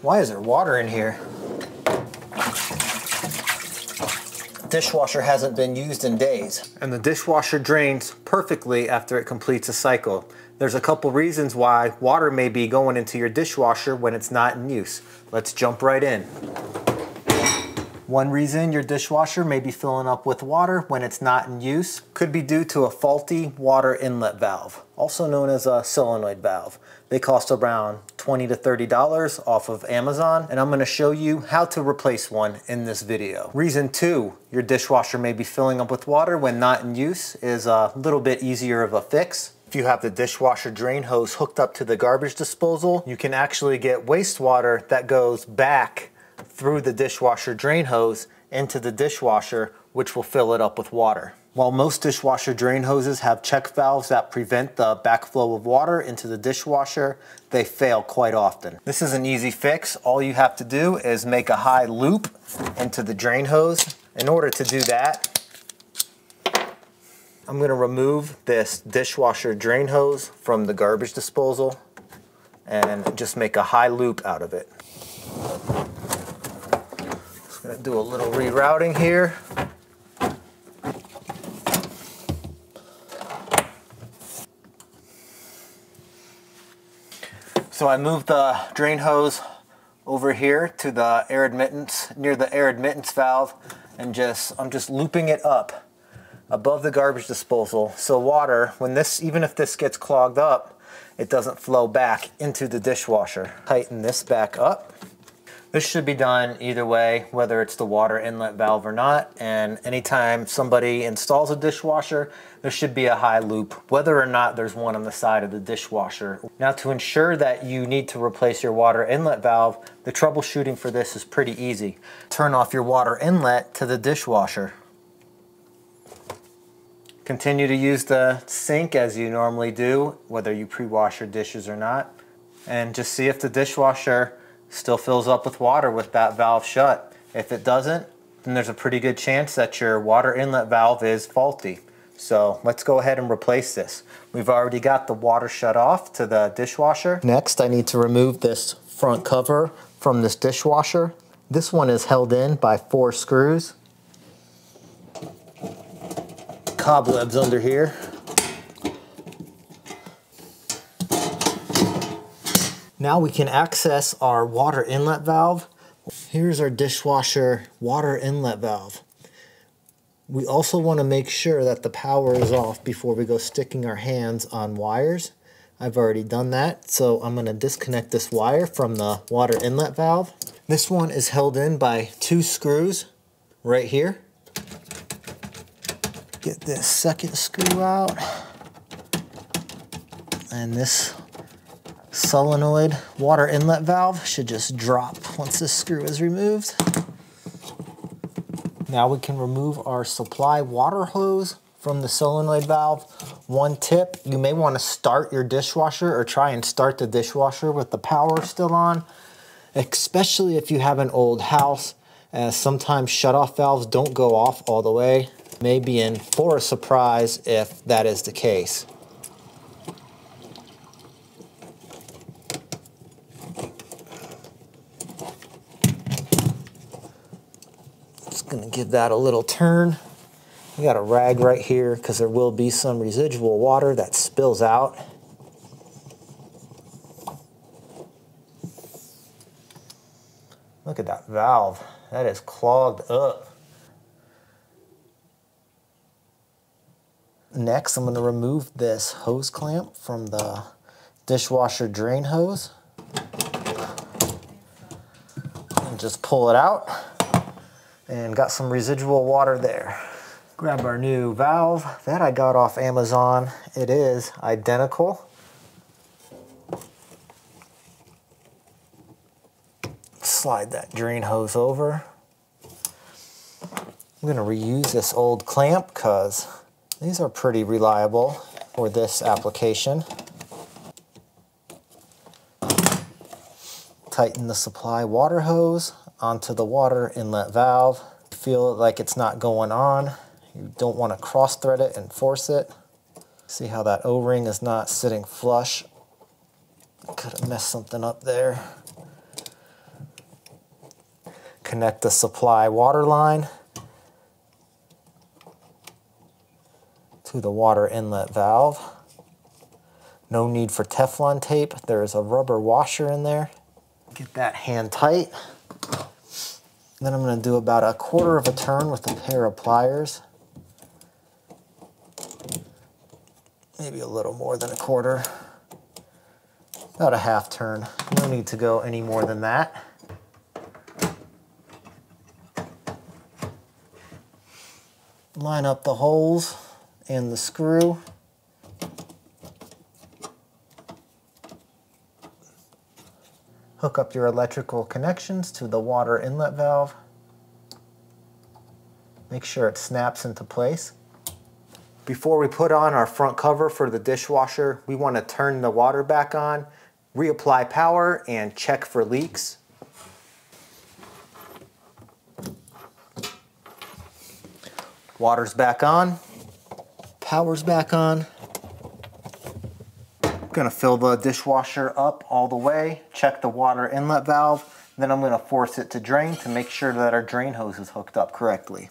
Why is there water in here? Dishwasher hasn't been used in days. And the dishwasher drains perfectly after it completes a cycle. There's a couple reasons why water may be going into your dishwasher when it's not in use. Let's jump right in. One reason your dishwasher may be filling up with water when it's not in use could be due to a faulty water inlet valve, also known as a solenoid valve. They cost around 20 to $30 off of Amazon, and I'm gonna show you how to replace one in this video. Reason two, your dishwasher may be filling up with water when not in use is a little bit easier of a fix. If you have the dishwasher drain hose hooked up to the garbage disposal, you can actually get wastewater that goes back through the dishwasher drain hose into the dishwasher, which will fill it up with water. While most dishwasher drain hoses have check valves that prevent the backflow of water into the dishwasher, they fail quite often. This is an easy fix. All you have to do is make a high loop into the drain hose. In order to do that, I'm gonna remove this dishwasher drain hose from the garbage disposal and just make a high loop out of it. Gonna do a little rerouting here. So I moved the drain hose over here to the air admittance, near the air admittance valve, and just, I'm just looping it up above the garbage disposal. So water, when this, even if this gets clogged up, it doesn't flow back into the dishwasher. Tighten this back up. This should be done either way, whether it's the water inlet valve or not. And anytime somebody installs a dishwasher, there should be a high loop, whether or not there's one on the side of the dishwasher. Now to ensure that you need to replace your water inlet valve, the troubleshooting for this is pretty easy. Turn off your water inlet to the dishwasher. Continue to use the sink as you normally do, whether you pre-wash your dishes or not. And just see if the dishwasher still fills up with water with that valve shut. If it doesn't, then there's a pretty good chance that your water inlet valve is faulty. So let's go ahead and replace this. We've already got the water shut off to the dishwasher. Next, I need to remove this front cover from this dishwasher. This one is held in by four screws. Cobwebs under here. Now we can access our water inlet valve. Here's our dishwasher water inlet valve. We also want to make sure that the power is off before we go sticking our hands on wires. I've already done that, so I'm going to disconnect this wire from the water inlet valve. This one is held in by two screws right here. Get this second screw out. And this solenoid water inlet valve should just drop once this screw is removed. Now we can remove our supply water hose from the solenoid valve. One tip, you may want to start your dishwasher or try and start the dishwasher with the power still on, especially if you have an old house, as sometimes shutoff valves don't go off all the way. May be in for a surprise if that is the case. Gonna give that a little turn. We got a rag right here because there will be some residual water that spills out. Look at that valve. That is clogged up. Next, I'm to remove this hose clamp from the dishwasher drain hose. And just pull it out and got some residual water there. Grab our new valve that I got off Amazon. It is identical. Slide that drain hose over. I'm gonna reuse this old clamp because these are pretty reliable for this application. Tighten the supply water hose onto the water inlet valve. Feel like it's not going on. You don't want to cross thread it and force it. See how that O-ring is not sitting flush. Could have messed something up there. Connect the supply water line to the water inlet valve. No need for Teflon tape. There's a rubber washer in there. Get that hand tight. Then I'm going to do about a quarter of a turn with a pair of pliers. Maybe a little more than a quarter. About a half turn. No need to go any more than that. Line up the holes and the screw. Hook up your electrical connections to the water inlet valve. Make sure it snaps into place. Before we put on our front cover for the dishwasher, we want to turn the water back on, reapply power, and check for leaks. Water's back on, power's back on. Gonna fill the dishwasher up all the way, check the water inlet valve, then I'm gonna force it to drain to make sure that our drain hose is hooked up correctly.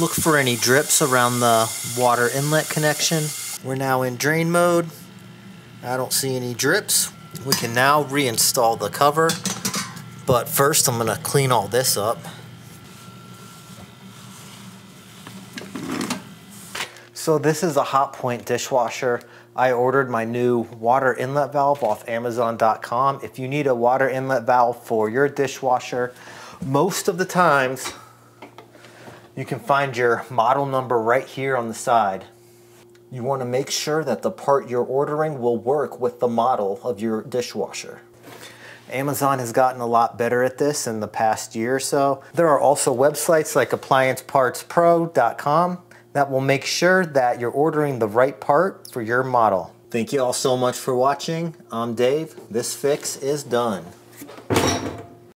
Look for any drips around the water inlet connection. We're now in drain mode. I don't see any drips. We can now reinstall the cover, but first I'm gonna clean all this up. So this is a Hotpoint dishwasher. I ordered my new water inlet valve off Amazon.com. If you need a water inlet valve for your dishwasher, most of the times you can find your model number right here on the side. You want to make sure that the part you're ordering will work with the model of your dishwasher. Amazon has gotten a lot better at this in the past year or so. There are also websites like appliancepartspro.com that will make sure that you're ordering the right part for your model. Thank you all so much for watching. I'm Dave. This fix is done.